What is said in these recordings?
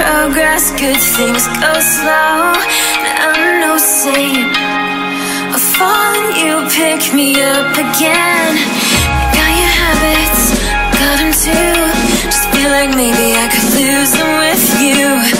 progress. Good things go slow. I'm no saint. You pick me up again. Got your habits, got them too. Just feel like maybe I could lose them with you.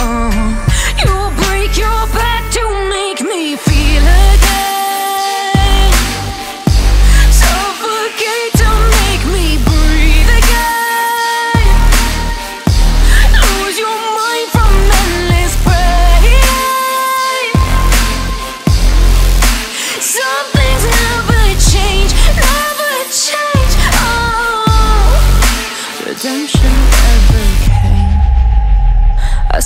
You'll break your back to make me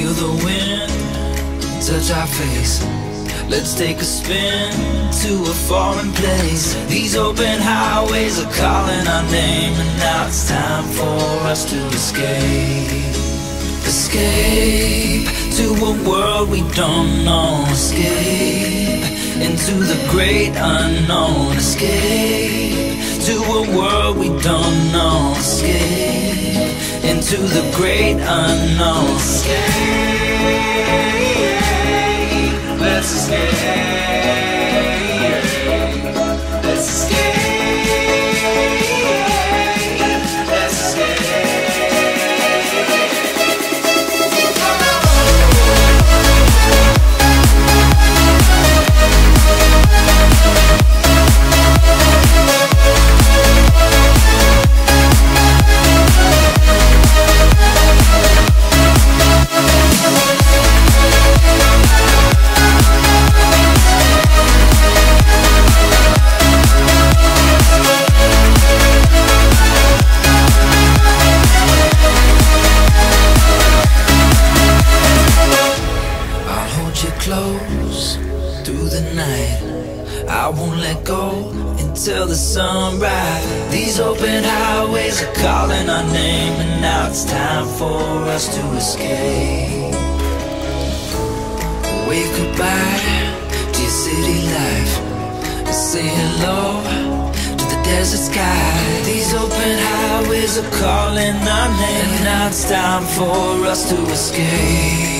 Feel the wind touch our face. Let's take a spin to a foreign place. These open highways are calling our name And now it's time for us to escape. Escape to a world we don't know. Escape into the great unknown. Escape to a world we don't know. Escape into the great unknown. Escape, let's escape till the night. I won't let go until the sunrise These open highways are calling our name And now it's time for us to escape. Wave goodbye to your city life. And say hello to the desert sky. These open highways are calling our name And now it's time for us to escape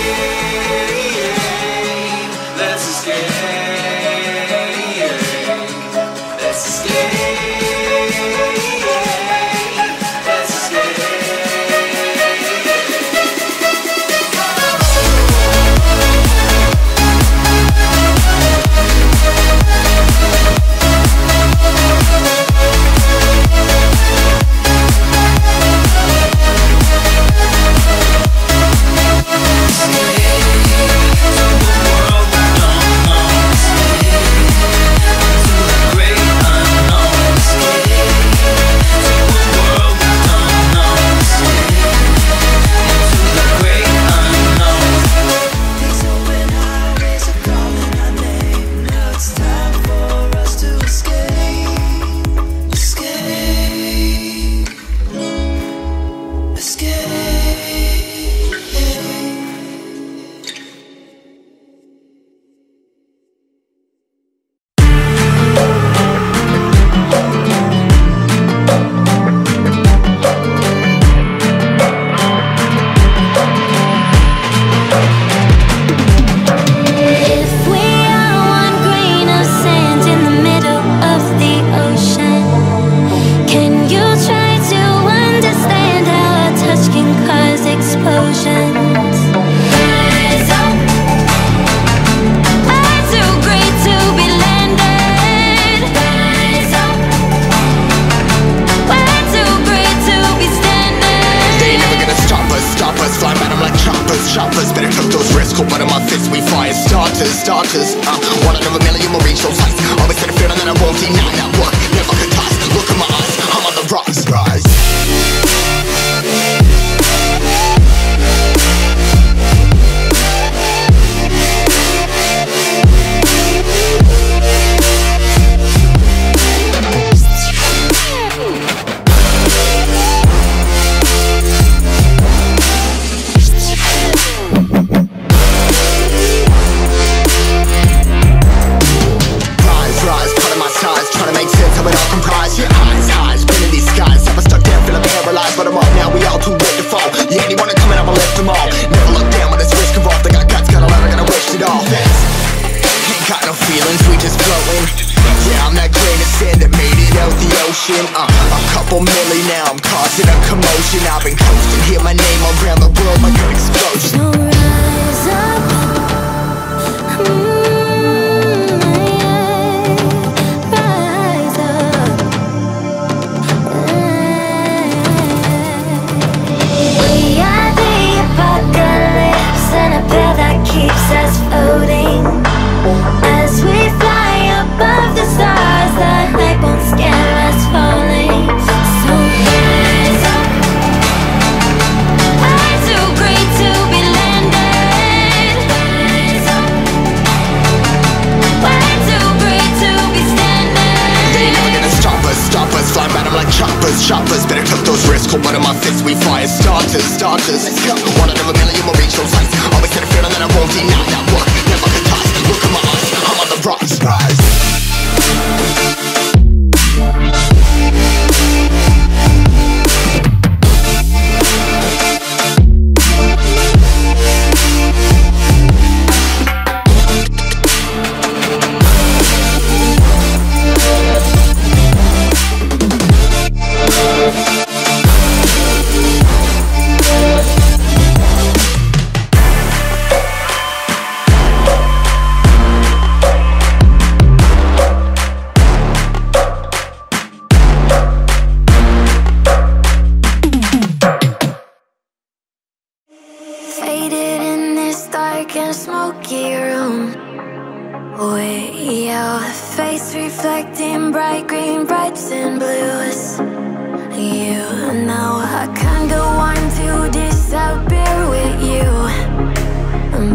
now. I kinda want to disappear with you.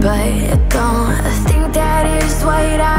But I don't think that is what I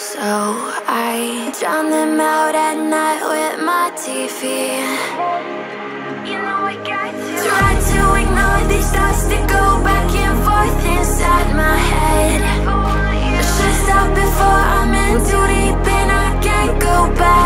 So I drown them out at night with my TV. You know I got to try to ignore these thoughts that go back and forth inside my head. I should stop before I'm in too deep and I can't go back.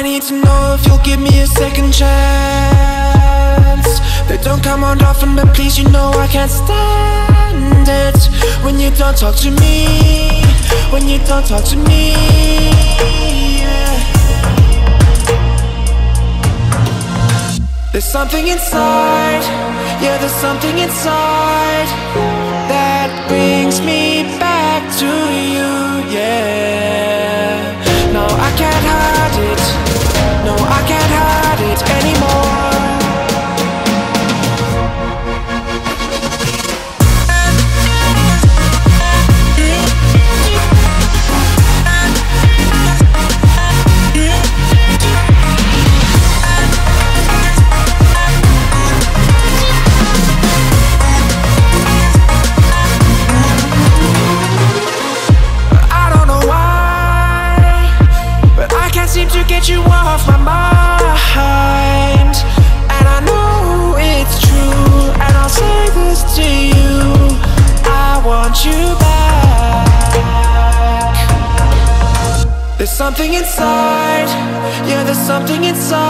I need to know if you'll give me a second chance. They don't come on often, but please, you know I can't stand it. When you don't talk to me When you don't talk to me yeah. There's something inside Yeah, there's something inside That brings me back to you. know I can't something inside, yeah, there's something inside.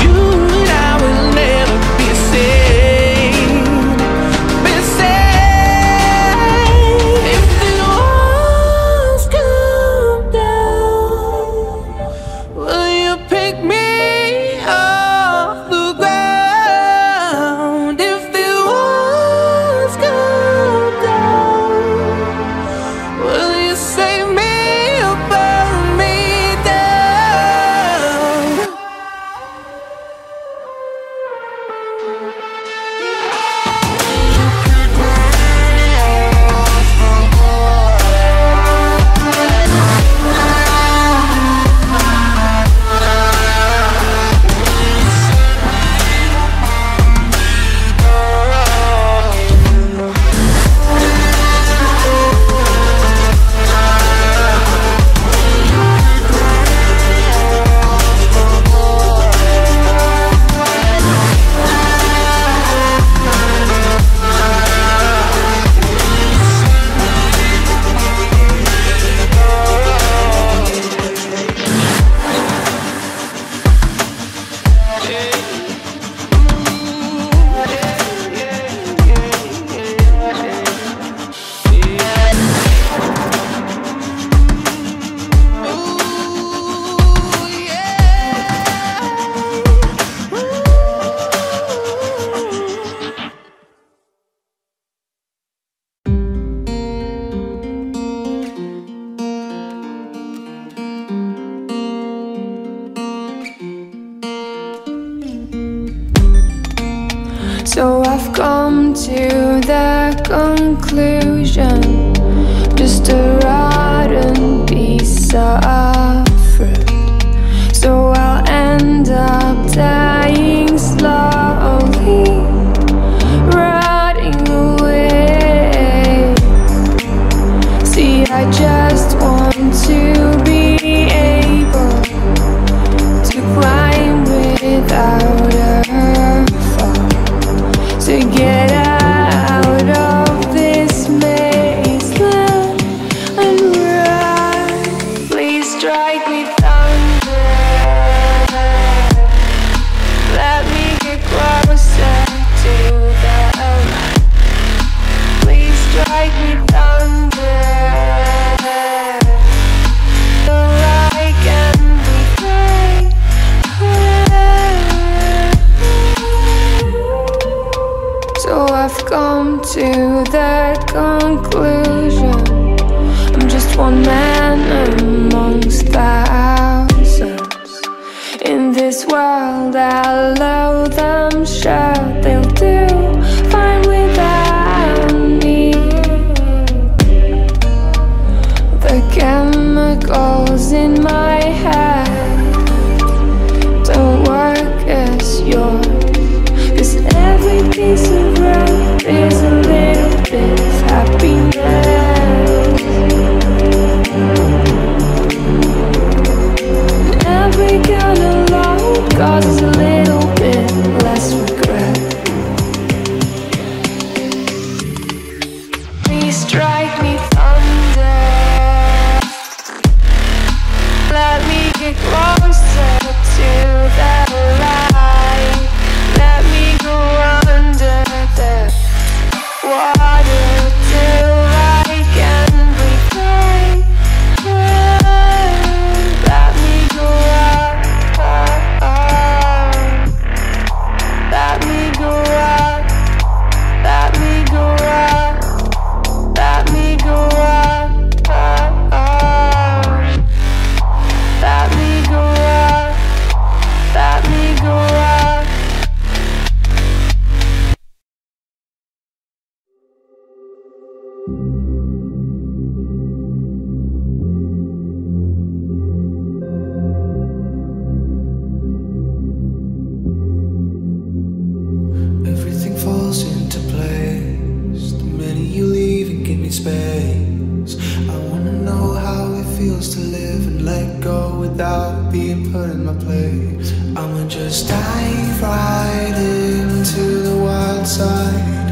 to live and let go without being put in my place. I'ma just dive right into the wild side,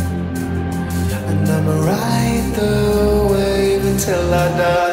and I'ma ride the wave until I die.